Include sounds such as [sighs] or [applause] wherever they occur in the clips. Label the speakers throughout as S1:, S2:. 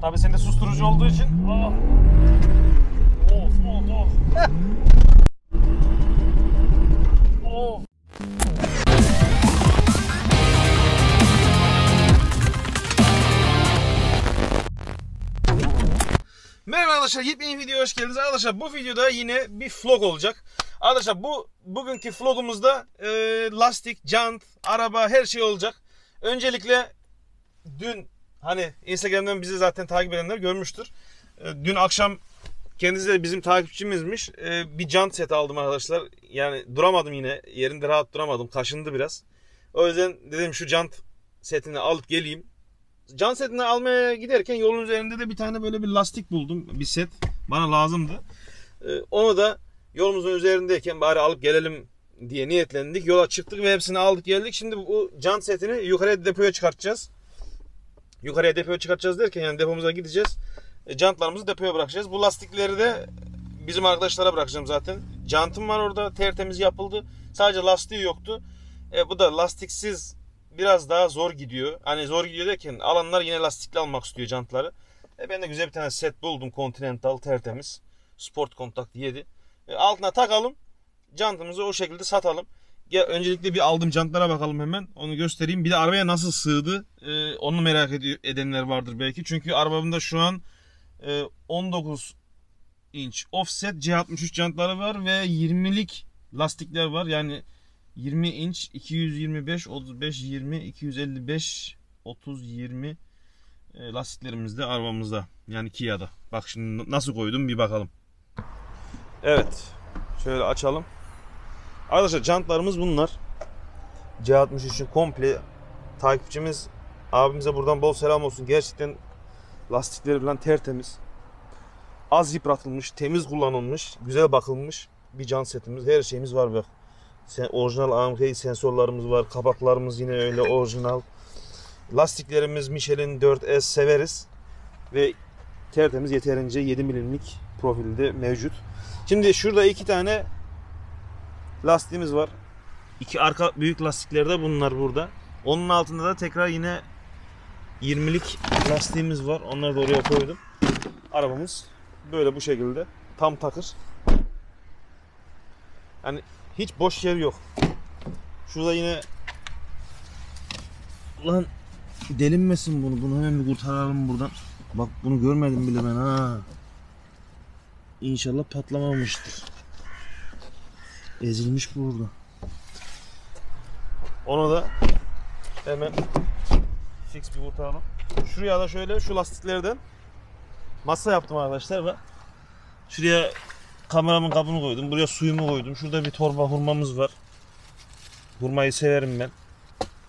S1: Tabii sende susturucu olduğu için. Ah. Of of of. of. Merhaba arkadaşlar yepyeni videoya hoş geldiniz. Arkadaşlar bu videoda yine bir vlog olacak. Arkadaşlar bu bugünkü vlogumuzda e, lastik, jant, araba her şey olacak. Öncelikle dün hani Instagram'dan bizi zaten takip edenler görmüştür. E, dün akşam kendisi de bizim takipçimizmiş. E, bir jant seti aldım arkadaşlar. Yani duramadım yine. Yerinde rahat duramadım. Kaşındı biraz. O yüzden dedim şu jant setini alıp geleyim. Can setini almaya giderken yolun üzerinde de bir tane böyle bir lastik buldum. Bir set bana lazımdı. Ee, onu da yolumuzun üzerindeyken bari alıp gelelim diye niyetlendik. Yola çıktık ve hepsini aldık geldik. Şimdi bu can setini yukarıya depoya çıkartacağız. Yukarıya depoya çıkartacağız derken yani depomuza gideceğiz. E, Jantlarımızı depoya bırakacağız. Bu lastikleri de bizim arkadaşlara bırakacağım zaten. Jantım var orada tertemiz yapıldı. Sadece lastiği yoktu. E, bu da lastiksiz biraz daha zor gidiyor. Hani zor gidiyor derken alanlar yine lastikli almak istiyor jantları. E ben de güzel bir tane set buldum. Continental tertemiz. Sport Contact 7. E altına takalım. Jantımızı o şekilde satalım. Ya öncelikle bir aldım jantlara bakalım hemen. Onu göstereyim. Bir de arabaya nasıl sığdı? E, onu merak ediyor, edenler vardır belki. Çünkü arabamda şu an e, 19 inç offset C63 jantları var ve 20'lik lastikler var. Yani 20 inç 225 35 20 255 30 20 e, lastiklerimiz de arabamızda yani Kia'da. Bak şimdi nasıl koydum bir bakalım. Evet. Şöyle açalım. Arkadaşlar jantlarımız bunlar. C63'ün komple takipçimiz abimize buradan bol selam olsun. Gerçekten lastikleri falan tertemiz. Az yıpratılmış, temiz kullanılmış, güzel bakılmış bir jant setimiz. Her şeyimiz var bak. Sen, orijinal AMK sensörlerimiz var. Kapaklarımız yine öyle orijinal. Lastiklerimiz Michelin 4S severiz. Ve tertemiz yeterince 7 milimlik profilde mevcut. Şimdi şurada iki tane lastiğimiz var. İki arka büyük lastiklerde bunlar burada. Onun altında da tekrar yine 20'lik lastiğimiz var. Onları da oraya koydum. Arabamız böyle bu şekilde tam takır. Yani hiç boş yer yok. Şurada yine Lan delinmesin bunu. Bunu hemen bir kurtaralım buradan. Bak bunu görmedim bile ben ha. İnşallah patlamamıştır. Ezilmiş bu burada. Onu da hemen fix bir kurtaralım. Şuraya da şöyle şu lastiklerden masa yaptım arkadaşlar bak. Şuraya kameramın kabını koydum. Buraya suyumu koydum. Şurada bir torba hurmamız var. Hurmayı severim ben.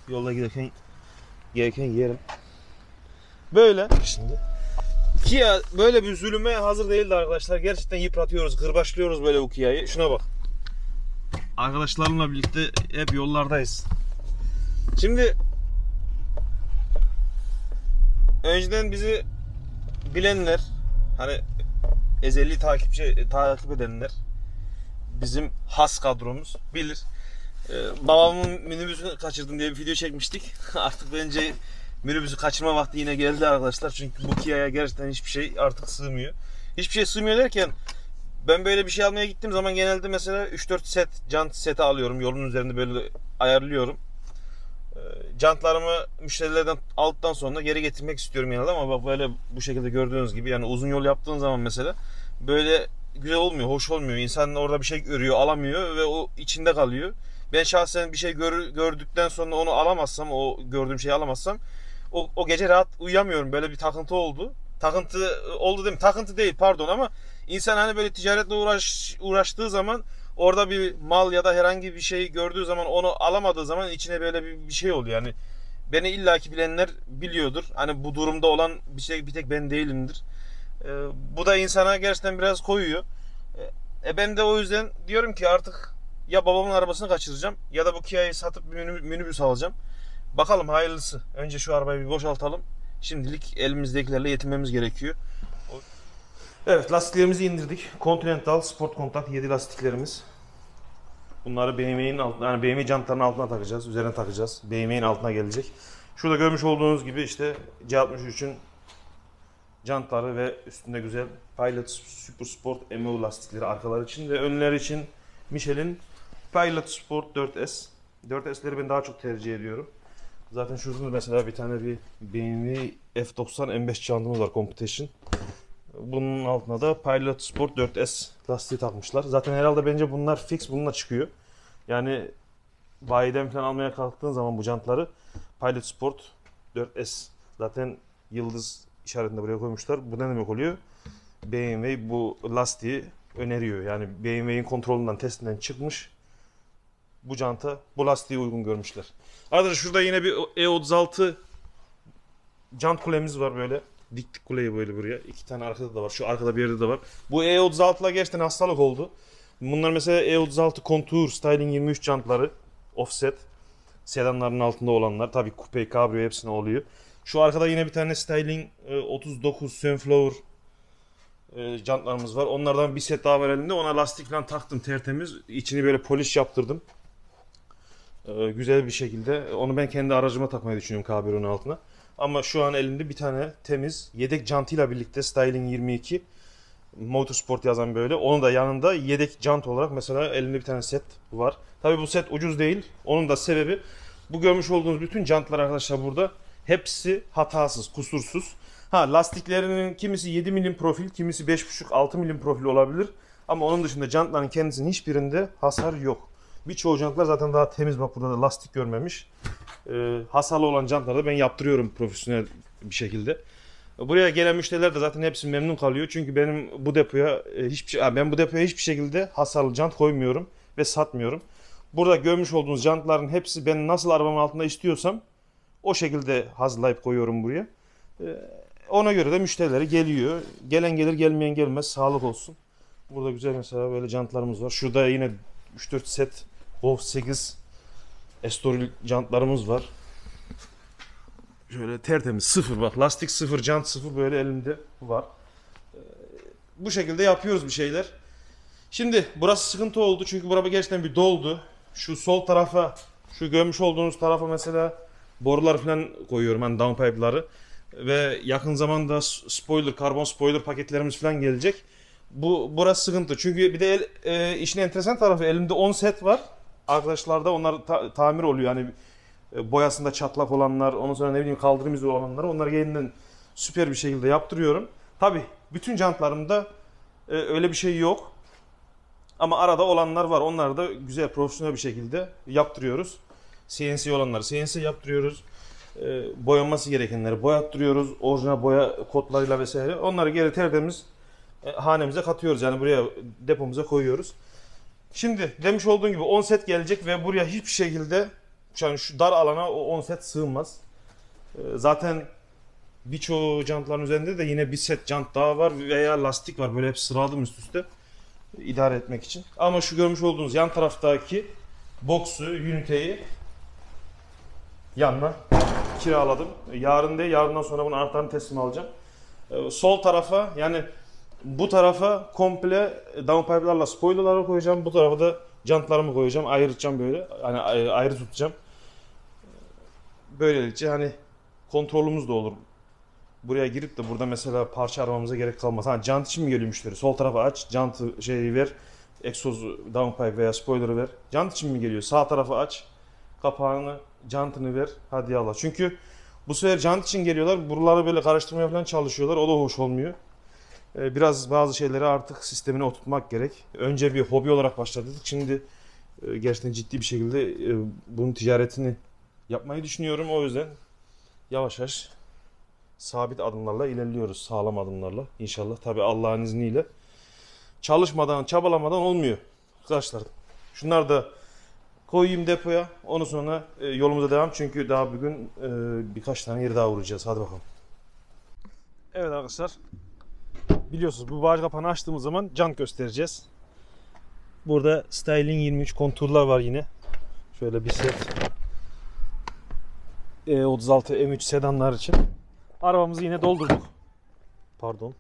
S1: Yolda giderken gereken yerim. Böyle şimdi. Kia böyle bir zulüme hazır değildi arkadaşlar. Gerçekten yıpratıyoruz, kırbaçlıyoruz böyle bu Kia'yı. Şuna bak. Arkadaşlarımla birlikte hep yollardayız. Şimdi önceden bizi bilenler hani ezeli takipçi takip edenler bizim has kadromuz bilir. Ee, babamın minibüsünü kaçırdım diye bir video çekmiştik. [laughs] artık bence minibüsü kaçırma vakti yine geldi arkadaşlar. Çünkü bu Kia'ya gerçekten hiçbir şey artık sığmıyor. Hiçbir şey sığmıyor derken ben böyle bir şey almaya gittiğim zaman genelde mesela 3-4 set jant seti alıyorum. Yolun üzerinde böyle ayarlıyorum. Ee, jantlarımı müşterilerden aldıktan sonra geri getirmek istiyorum genelde ama böyle bu şekilde gördüğünüz gibi yani uzun yol yaptığın zaman mesela böyle güzel olmuyor, hoş olmuyor. İnsan orada bir şey görüyor, alamıyor ve o içinde kalıyor. Ben şahsen bir şey gör, gördükten sonra onu alamazsam, o gördüğüm şeyi alamazsam o, o gece rahat uyuyamıyorum. Böyle bir takıntı oldu. Takıntı oldu değil mi? Takıntı değil pardon ama insan hani böyle ticaretle uğraş, uğraştığı zaman orada bir mal ya da herhangi bir şey gördüğü zaman onu alamadığı zaman içine böyle bir, bir şey oluyor. Yani beni illaki bilenler biliyordur. Hani bu durumda olan bir şey bir tek ben değilimdir. Ee, bu da insana gerçekten biraz koyuyor. Ee, e ben de o yüzden diyorum ki artık ya babamın arabasını kaçıracağım ya da bu Kia'yı satıp bir minibüs alacağım. Bakalım hayırlısı. Önce şu arabayı bir boşaltalım. Şimdilik elimizdekilerle yetinmemiz gerekiyor. Evet lastiklerimizi indirdik. Continental Sport Contact 7 lastiklerimiz. Bunları BMW'nin altına, yani BMW jantlarının altına takacağız. Üzerine takacağız. BMW'nin altına gelecek. Şurada görmüş olduğunuz gibi işte C63'ün jantları ve üstünde güzel Pilot Super Sport MO lastikleri arkalar için ve önler için Michelin Pilot Sport 4S. 4S'leri ben daha çok tercih ediyorum. Zaten şurada mesela bir tane bir BMW F90 M5 jantımız var Competition. Bunun altına da Pilot Sport 4S lastiği takmışlar. Zaten herhalde bence bunlar fix bununla çıkıyor. Yani bayiden falan almaya kalktığın zaman bu jantları Pilot Sport 4S zaten yıldız işaretini buraya koymuşlar. Bu ne demek oluyor? BMW bu lastiği öneriyor. Yani BMW'in kontrolünden testinden çıkmış. Bu janta bu lastiği uygun görmüşler. Arkadaşlar şurada yine bir E36 jant kulemiz var böyle. Diktik kuleyi böyle buraya. İki tane arkada da var. Şu arkada bir yerde de var. Bu E36'lar gerçekten hastalık oldu. Bunlar mesela E36 Contour Styling 23 jantları. Offset. Sedanların altında olanlar. Tabii coupe, cabrio hepsine oluyor. Şu arkada yine bir tane Styling 39 Sunflower e, jantlarımız var. Onlardan bir set daha var elimde. Ona lastik falan taktım tertemiz. İçini böyle polish yaptırdım. E, güzel bir şekilde. Onu ben kendi aracıma takmayı düşünüyorum kabrionun altına. Ama şu an elimde bir tane temiz yedek jantıyla birlikte Styling 22 Motorsport yazan böyle. Onun da yanında yedek jant olarak mesela elimde bir tane set var. Tabi bu set ucuz değil. Onun da sebebi bu görmüş olduğunuz bütün jantlar arkadaşlar burada hepsi hatasız, kusursuz. Ha lastiklerinin kimisi 7 milim profil, kimisi 5.5-6 milim profil olabilir. Ama onun dışında jantların kendisinin hiçbirinde hasar yok. Birçoğu jantlar zaten daha temiz bak burada da lastik görmemiş. Ee, hasarlı olan jantları ben yaptırıyorum profesyonel bir şekilde. Buraya gelen müşteriler de zaten hepsi memnun kalıyor. Çünkü benim bu depoya e, hiçbir şey, ben bu depoya hiçbir şekilde hasarlı jant koymuyorum ve satmıyorum. Burada görmüş olduğunuz jantların hepsi ben nasıl arabamın altında istiyorsam o şekilde hazırlayıp koyuyorum buraya. Ee, ona göre de müşterileri geliyor. Gelen gelir gelmeyen gelmez. Sağlık olsun. Burada güzel mesela böyle jantlarımız var. Şurada yine 3-4 set Golf 8 Estoril jantlarımız var. Şöyle tertemiz sıfır bak lastik sıfır jant sıfır böyle elimde var. Ee, bu şekilde yapıyoruz bir şeyler. Şimdi burası sıkıntı oldu çünkü burası gerçekten bir doldu. Şu sol tarafa şu görmüş olduğunuz tarafa mesela borular falan koyuyorum hani downpipe'ları ve yakın zamanda spoiler, karbon spoiler paketlerimiz falan gelecek. Bu burası sıkıntı. Çünkü bir de el, e, işin enteresan tarafı elimde 10 set var. Arkadaşlarda onlar ta- tamir oluyor. Yani e, boyasında çatlak olanlar, ondan sonra ne bileyim kaldırım izi olanları onları yeniden süper bir şekilde yaptırıyorum. Tabi bütün jantlarımda e, öyle bir şey yok. Ama arada olanlar var. Onları da güzel profesyonel bir şekilde yaptırıyoruz. CNC olanları CNC yaptırıyoruz. E, boyanması gerekenleri boyattırıyoruz. Orijinal boya kodlarıyla vesaire. Onları geri tertemiz e, hanemize katıyoruz. Yani buraya depomuza koyuyoruz. Şimdi demiş olduğum gibi 10 set gelecek ve buraya hiçbir şekilde yani şu dar alana o 10 set sığmaz. E, zaten birçoğu jantların üzerinde de yine bir set jant daha var veya lastik var. Böyle hep sıraladım üst üste idare etmek için. Ama şu görmüş olduğunuz yan taraftaki boksu, üniteyi yanına kiraladım. Yarın değil, yarından sonra bunu anahtarını teslim alacağım. Ee, sol tarafa yani bu tarafa komple downpipe'larla spoilerları koyacağım. Bu tarafa da jantlarımı koyacağım. Ayıracağım böyle. Hani ayrı tutacağım. Böylelikle hani kontrolümüz de olur. Buraya girip de burada mesela parça aramamıza gerek kalmaz. Ha jant için mi geliyor müşteri? Sol tarafa aç, jantı şeyi ver. Egzoz downpipe veya spoiler'ı ver. Jant için mi geliyor? Sağ tarafa aç. Kapağını, jantını ver. Hadi Allah. Çünkü bu sefer jant için geliyorlar. Buraları böyle karıştırmaya falan çalışıyorlar. O da hoş olmuyor. Ee, biraz bazı şeyleri artık sistemine oturtmak gerek. Önce bir hobi olarak başladık. Şimdi e, gerçekten ciddi bir şekilde e, bunun ticaretini yapmayı düşünüyorum. O yüzden yavaş yavaş sabit adımlarla ilerliyoruz. Sağlam adımlarla. İnşallah tabi Allah'ın izniyle. Çalışmadan, çabalamadan olmuyor. Arkadaşlar şunlar da koyayım depoya. Onu sonra e, yolumuza devam. Çünkü daha bugün birkaç tane yer daha vuracağız. Hadi bakalım. Evet arkadaşlar. Biliyorsunuz bu bağcı kapağını açtığımız zaman can göstereceğiz. Burada Styling 23 konturlar var yine. Şöyle bir set. E36 M3 sedanlar için. Arabamızı yine doldurduk. Pardon.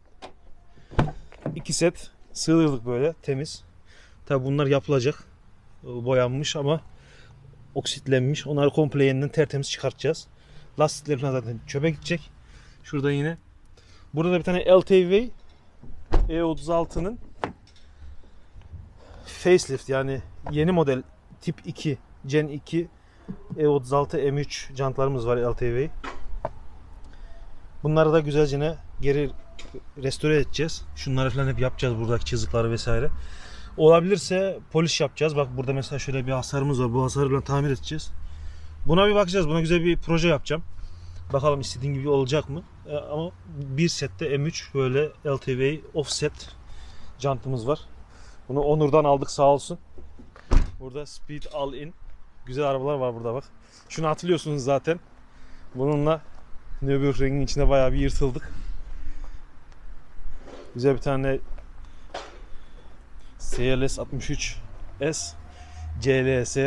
S1: İki set sığdırdık böyle temiz. Tabi bunlar yapılacak. Boyanmış ama oksitlenmiş. Onları komple yeniden tertemiz çıkartacağız. Lastikler zaten çöpe gidecek. Şurada yine Burada da bir tane LTV E36'nın facelift yani yeni model tip 2 Gen 2 E36 M3 jantlarımız var LTV. Bunları da güzelce geri restore edeceğiz. Şunları falan hep yapacağız buradaki çizikleri vesaire. Olabilirse polish yapacağız. Bak burada mesela şöyle bir hasarımız var. Bu hasarı falan tamir edeceğiz. Buna bir bakacağız. Buna güzel bir proje yapacağım. Bakalım istediğim gibi olacak mı? E, ama bir sette M3 böyle LTV offset jantımız var. Bunu Onur'dan aldık sağ olsun. Burada Speed All In. Güzel arabalar var burada bak. Şunu hatırlıyorsunuz zaten. Bununla Nürburgring'in içinde bayağı bir yırtıldık. Güzel bir tane CLS 63S CLS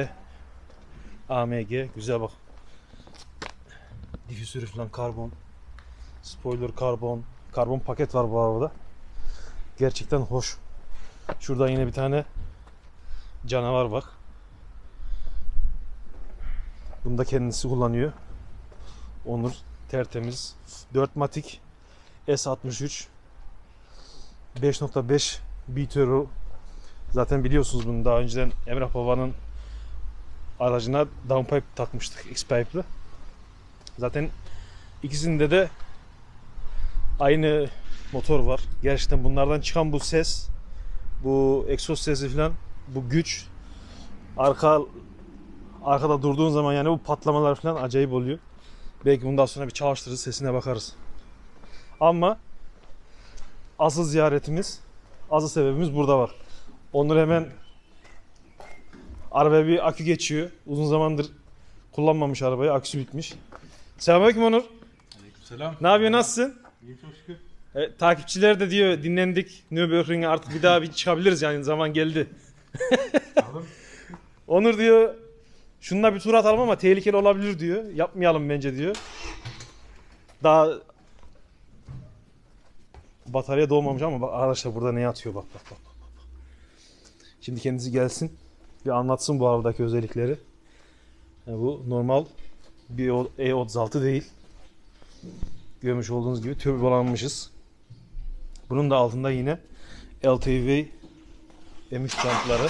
S1: AMG güzel bak. Difüzörü falan karbon. Spoiler karbon. Karbon paket var bu arabada. Gerçekten hoş. Şurada yine bir tane canavar bak. Bunu da kendisi kullanıyor. Onur tertemiz. 4 matik S63 5.5 BTRO Zaten biliyorsunuz bunu daha önceden Emrah Baba'nın aracına downpipe takmıştık X-Pipe'lı. Zaten ikisinde de aynı motor var. Gerçekten bunlardan çıkan bu ses, bu egzoz sesi falan, bu güç arka arkada durduğun zaman yani bu patlamalar falan acayip oluyor. Belki bundan sonra bir çalıştırırız, sesine bakarız. Ama asıl ziyaretimiz, asıl sebebimiz burada var. Onur hemen arabaya bir akü geçiyor. Uzun zamandır kullanmamış arabayı. Aküsü bitmiş. Selamünaleyküm Onur.
S2: Aleykümselam.
S1: Ne yapıyorsun? Nasılsın?
S2: İyi çok şükür.
S1: E, takipçiler de diyor dinlendik. Nürburgring'e artık bir daha bir çıkabiliriz yani zaman geldi. [laughs] Onur diyor şununla bir tur atalım ama tehlikeli olabilir diyor. Yapmayalım bence diyor. Daha batarya dolmamış ama bak arkadaşlar burada ne yatıyor bak bak bak. bak. Şimdi kendisi gelsin bir anlatsın bu arabadaki özellikleri. Yani bu normal bir E36 değil. Görmüş olduğunuz gibi turbolanmışız. Bunun da altında yine LTV M3 jantları.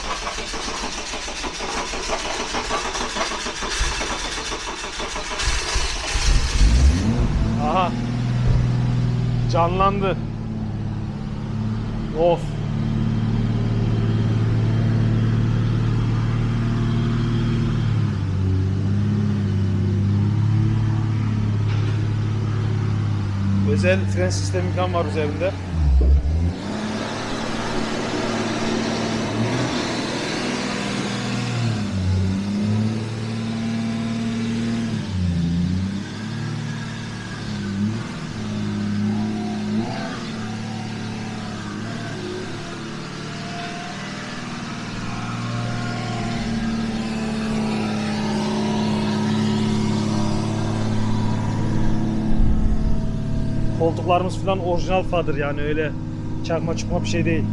S1: Aha. Canlandı. Of. Özel fren sistemi falan var üzerinde. Koltuklarımız falan orijinal fadır yani öyle çakma çıkma bir şey değil.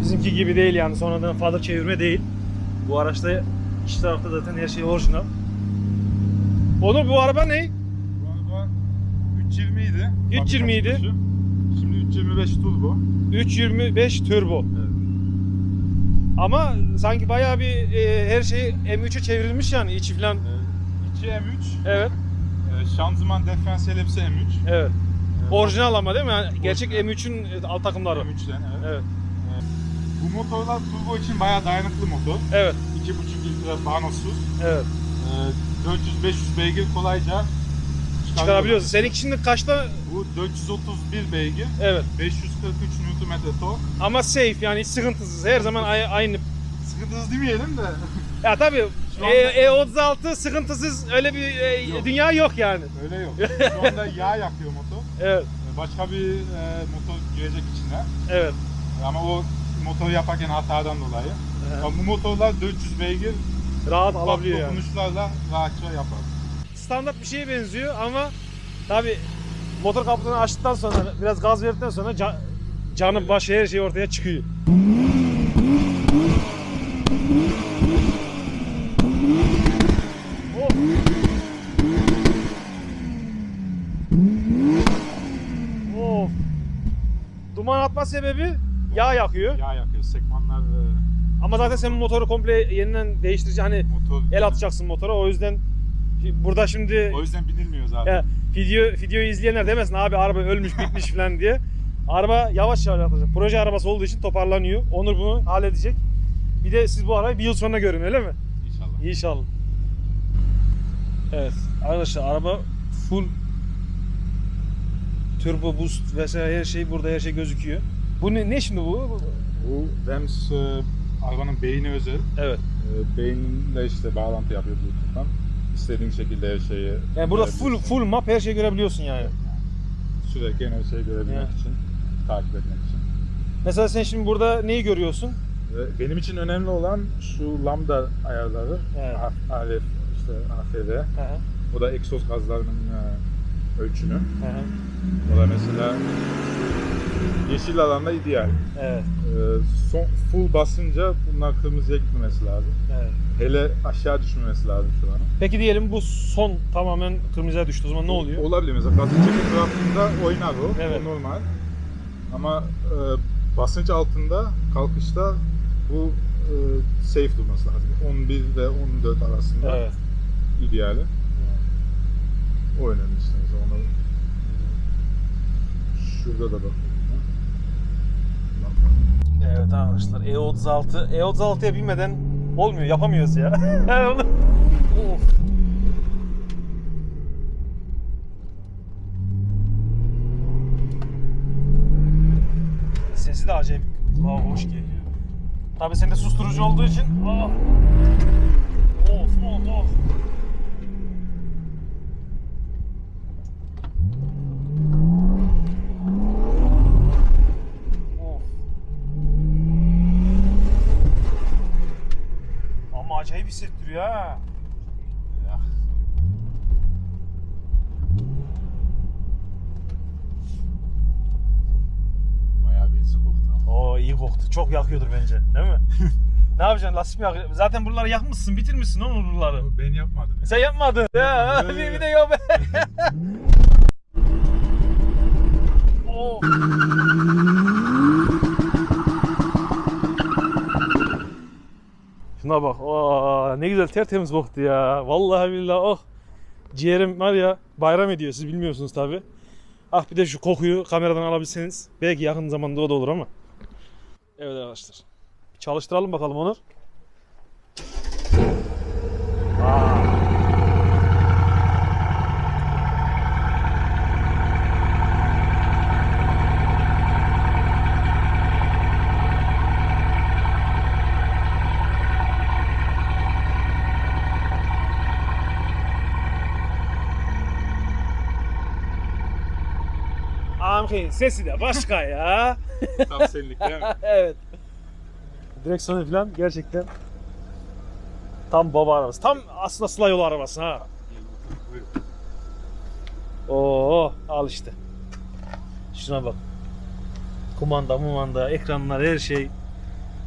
S1: Bizimki gibi değil yani sonradan fadır çevirme değil. Bu araçta iki tarafta zaten her şey orijinal. Onur bu araba ne?
S2: Bu araba 320 idi.
S1: 320 idi.
S2: Şimdi 325 turbo.
S1: 325 turbo.
S2: Evet.
S1: Ama sanki bayağı bir e, her şey M3'e çevrilmiş yani içi falan.
S2: Ee, 2 M3.
S1: Evet.
S2: Ee, şanzıman diferansiyel hepsi M3.
S1: Evet. Orijinal ama değil mi? Yani gerçek
S2: Orijinal.
S1: M3'ün alt takımları.
S2: M3'ten evet.
S1: Evet.
S2: Bu motorlar turbo için bayağı dayanıklı motor.
S1: Evet.
S2: 2.5 litre banosuz.
S1: Evet.
S2: Ee, 400-500 beygir kolayca
S1: Çıkarabiliyorsun. Seninki şimdi kaçta?
S2: Bu 431 beygir,
S1: Evet.
S2: 543 Nm tork.
S1: Ama safe yani hiç sıkıntısız. Her zaman ay- aynı.
S2: Sıkıntısız demeyelim de.
S1: Ya tabii [laughs]
S2: anda-
S1: E, E36 sıkıntısız öyle bir e,
S2: Yok.
S1: dünya yok yani.
S2: Öyle yok. Şu anda yağ [laughs] yakıyor motor.
S1: Evet.
S2: Ee, Başka bir e, motor girecek içine.
S1: Evet.
S2: Ama o motoru yaparken hatadan dolayı. Ama bu motorlar 400 beygir
S1: Rahat alabiliyor yani.
S2: dokunuşlarla rahatça yapar.
S1: Standart bir şeye benziyor ama tabii motor kaputunu açtıktan sonra biraz gaz verdikten sonra ca- canı başı her şey ortaya çıkıyor. Of. Of. Duman atma sebebi yağ yakıyor.
S2: Yağ yakıyor. Sekmanlar e,
S1: Ama zaten senin motoru komple yeniden değiştirici hani
S2: motor.
S1: el atacaksın motora o yüzden burada şimdi
S2: O yüzden binilmiyor zaten.
S1: ya, video videoyu izleyenler demesin abi araba ölmüş bitmiş falan diye. Araba yavaş yavaş atacak. Proje arabası olduğu için toparlanıyor. Onur bunu halledecek. Bir de siz bu arabayı bir yıl sonra görün öyle mi?
S2: İnşallah.
S1: İnşallah. Evet arkadaşlar araba full turbo boost vesaire her şey burada her şey gözüküyor. Bu ne, ne şimdi bu?
S2: Bu Rams e, arabanın beyni özel.
S1: Evet.
S2: E, beyninle işte bağlantı yapıyor Bluetooth'tan. İstediğin şekilde her şeyi
S1: Yani burada full full map her şeyi görebiliyorsun yani.
S2: sürekli her şeyi görebilmek
S1: Evet.
S2: için, takip etmek için.
S1: Mesela sen şimdi burada neyi görüyorsun?
S2: Benim için önemli olan şu lambda ayarları.
S1: Evet.
S2: ALF, işte AFV.
S1: Hı,
S2: O da egzoz gazlarının e, ölçümü.
S1: hı hı.
S2: O da mesela yeşil alanda ideal.
S1: Evet.
S2: E, son, full basınca bunlar kırmızıya gitmemesi lazım.
S1: evet.
S2: Hele aşağı düşmemesi lazım şu an.
S1: Peki diyelim bu son tamamen kırmızıya düştü o zaman ne oluyor?
S2: Olabilir mesela çekip bıraktığında oynar o.
S1: Evet.
S2: O normal. Ama e, basınç altında kalkışta bu e, safe durması lazım. 11 ve 14 arasında
S1: Evet.
S2: ideali. O önemli mesela onu şurada da ya.
S1: Evet arkadaşlar E E36 E36'ya binmeden olmuyor yapamıyoruz ya. [laughs] Of. Sesi de acayip kulağa hoş geliyor. Tabii sende susturucu olduğu için ah. Of of. Of. Ama acayip hissettiriyor ha.
S2: Ya. Bayağı benzin koktu ama.
S1: Oo iyi koktu. Çok yakıyordur bence. Değil mi? [laughs] ne yapacaksın? Lastik mi yakıyor? Zaten buraları yakmışsın, bitirmişsin oğlum buraları.
S2: Ben yapmadım.
S1: Sen yapmadın. Ya, bir, bir de yok [laughs] be. Oo. Şuna bak. Oo, ne güzel tertemiz koktu ya. Vallahi billahi oh. Ciğerim var ya bayram ediyor. Siz bilmiyorsunuz tabi. Ah bir de şu kokuyu kameradan alabilseniz. Belki yakın zamanda o da olur ama. Evet arkadaşlar. Çalıştıralım bakalım Onur. Aa. Amhin sesi de başka ya. [laughs]
S2: Tam senlik değil mi? [laughs]
S1: evet. Direksiyonu falan gerçekten tam baba arabası. Tam aslında sıla yolu arabası ha. Oo al işte. Şuna bak. Kumanda, mumanda, ekranlar her şey.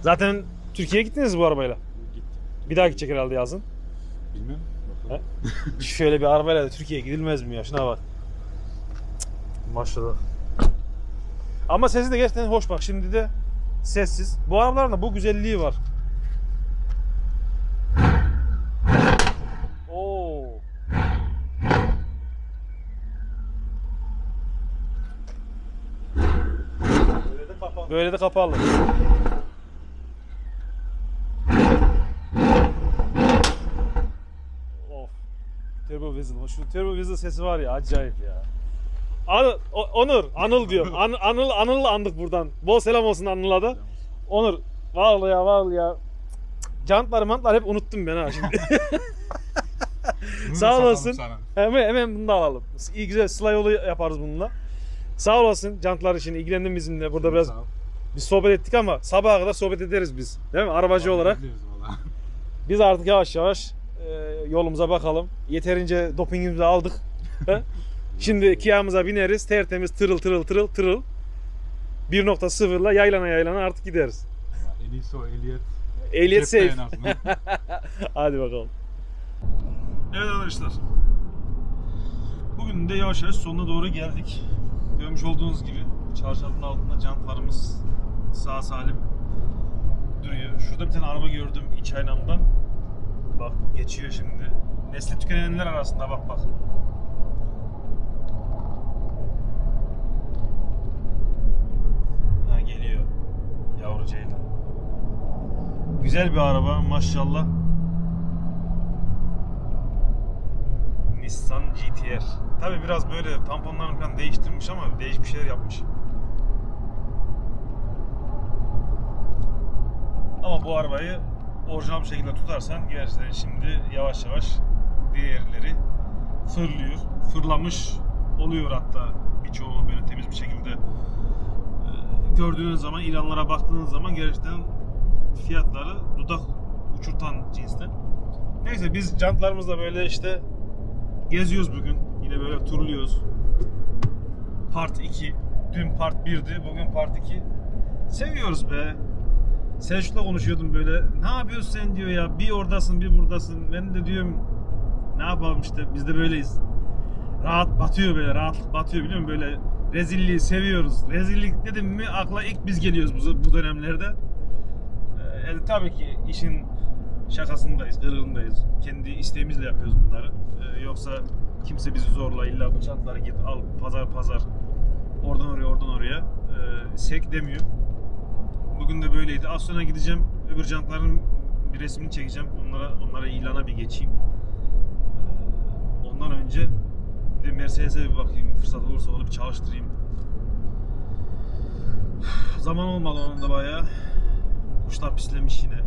S1: Zaten Türkiye'ye gittiniz bu arabayla.
S2: Git.
S1: Bir daha gidecek herhalde yazın.
S2: Bilmem. Bakalım.
S1: Şöyle bir arabayla da Türkiye'ye gidilmez mi ya? Şuna bak. Maşallah. Ama sesi de gerçekten hoş bak. Şimdi de sessiz. Bu arabaların da bu güzelliği var. Oo.
S2: Böyle de kapalı.
S1: Böyle de kapalı. Of. Turbo Whistle. Şu Turbo Whistle sesi var ya acayip ya. Anıl, O- Onur, Anıl diyorum. [laughs] An, Anıl, Anıl'la andık buradan. Bol selam olsun Anıl'a da. Onur, vallahi ya vallahi ya. Jantlar mantlar hep unuttum ben ha şimdi. [laughs] [laughs] Sağ olasın. hemen, hemen bunu da alalım. İyi güzel sıla yolu yaparız bununla. Sağ olasın jantlar için ilgilendin bizimle. Burada biraz biz sohbet ettik ama sabaha kadar sohbet ederiz biz. Değil mi? Arabacı olarak. Biz artık yavaş yavaş e, yolumuza bakalım. Yeterince dopingimizi aldık. Şimdi Kia'mıza bineriz. Tertemiz tırıl tırıl tırıl tırıl. 1.0'la yaylana yaylana artık gideriz.
S2: En iyisi o ehliyet.
S1: Ehliyet safe. [laughs] Hadi bakalım. Evet arkadaşlar. Bugün de yavaş yavaş sonuna doğru geldik. Görmüş olduğunuz gibi Çarşafın altında jantlarımız sağ salim duruyor. Şurada bir tane araba gördüm iç aynamdan. Bak geçiyor şimdi. Nesli tükenenler arasında bak bak. Ha geliyor. Yavru ceylan. Güzel bir araba maşallah. Nissan GT-R. Tabi biraz böyle tamponlarını falan değiştirmiş ama değişik bir şeyler yapmış. Ama bu arabayı orijinal bir şekilde tutarsan gerçekten şimdi yavaş yavaş diğerleri fırlıyor. Fırlamış oluyor hatta birçoğu böyle temiz bir şekilde e, gördüğünüz zaman ilanlara baktığınız zaman gerçekten fiyatları dudak uçurtan cinsten. Neyse biz jantlarımızla böyle işte geziyoruz bugün. Yine böyle turluyoruz. Part 2. Dün part 1'di. Bugün part 2. Seviyoruz be. Selçuk'la konuşuyordum böyle. Ne yapıyorsun sen diyor ya. Bir oradasın bir buradasın. Ben de diyorum ne yapalım işte biz de böyleyiz. Rahat batıyor böyle rahat batıyor biliyor musun? Böyle rezilliği seviyoruz. Rezillik dedim mi akla ilk biz geliyoruz bu, bu dönemlerde. E, tabii ki işin şakasındayız, gırgırındayız. Kendi isteğimizle yapıyoruz bunları. Ee, yoksa kimse bizi zorla illa bu çantları git al pazar pazar oradan oraya oradan oraya e, sek demiyor. Bugün de böyleydi. Az sonra gideceğim öbür jantların bir resmini çekeceğim. Onlara onlara ilana bir geçeyim. Ee, Ondan önce bir de Mercedes'e bir bakayım. Fırsat olursa onu bir çalıştırayım. [sighs] Zaman olmadı onun da bayağı. Kuşlar pislemiş yine.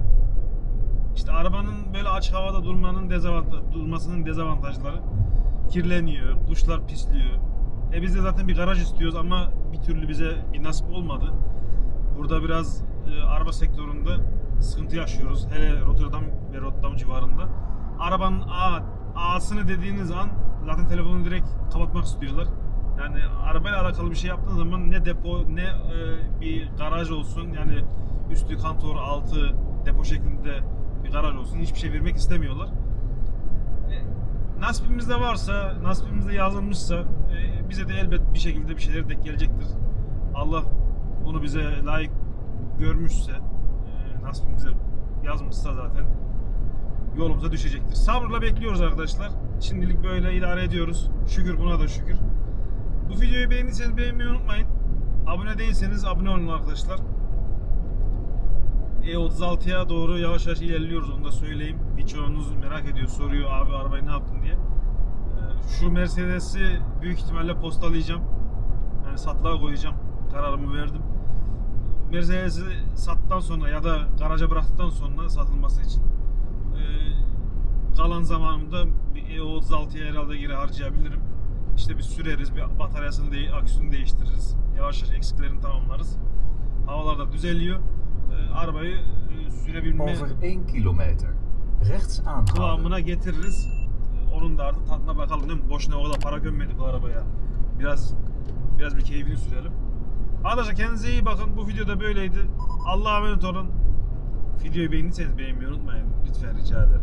S1: İşte arabanın böyle açık havada durmanın dezavantaj, durmasının dezavantajları kirleniyor, kuşlar pisliyor. E biz de zaten bir garaj istiyoruz ama bir türlü bize bir nasip olmadı. Burada biraz e, araba sektöründe sıkıntı yaşıyoruz. Hele Rotterdam ve Rotterdam civarında. Arabanın A, A'sını dediğiniz an zaten telefonu direkt kapatmak istiyorlar. Yani arabayla alakalı bir şey yaptığın zaman ne depo ne e, bir garaj olsun yani üstü kantor altı depo şeklinde bir garaj olsun hiçbir şey vermek istemiyorlar. E, nasibimizde varsa, nasibimizde yazılmışsa e, bize de elbet bir şekilde bir şeyler denk gelecektir. Allah bunu bize layık görmüşse, e, nasibimize yazmışsa zaten yolumuza düşecektir. Sabırla bekliyoruz arkadaşlar. Şimdilik böyle idare ediyoruz. Şükür buna da şükür. Bu videoyu beğendiyseniz beğenmeyi unutmayın. Abone değilseniz abone olun arkadaşlar. E36'ya doğru yavaş yavaş ilerliyoruz onu da söyleyeyim. Birçoğunuz merak ediyor, soruyor abi arabayı ne yaptın diye. Ee, Şu Mercedes'i büyük ihtimalle postalayacağım. Yani satlığa koyacağım. Kararımı verdim. Mercedes'i sattıktan sonra ya da garaja bıraktıktan sonra satılması için ee, kalan zamanımda bir E36'ya herhalde geri harcayabilirim. İşte bir süreriz, bir bataryasını, de, değiştiririz. Yavaş yavaş eksiklerini tamamlarız. Havalar da düzeliyor. Ee, arabayı e, sürebilme
S3: Over 1 kilometer. Rechts aanhouden.
S1: kıvamına getiririz. Ee, Onun da artık tadına bakalım değil mi? Boşuna o kadar para gömmedik o arabaya. Biraz biraz bir keyfini sürelim. Arkadaşlar kendinize iyi bakın. Bu videoda böyleydi. Allah'a emanet olun. Videoyu beğendiyseniz beğenmeyi unutmayın. Lütfen rica ederim.